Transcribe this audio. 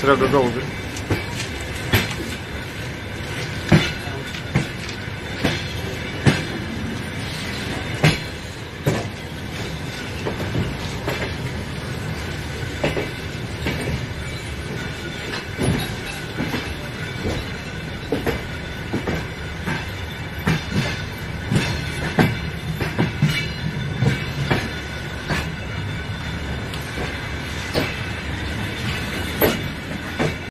Srogo gołdy.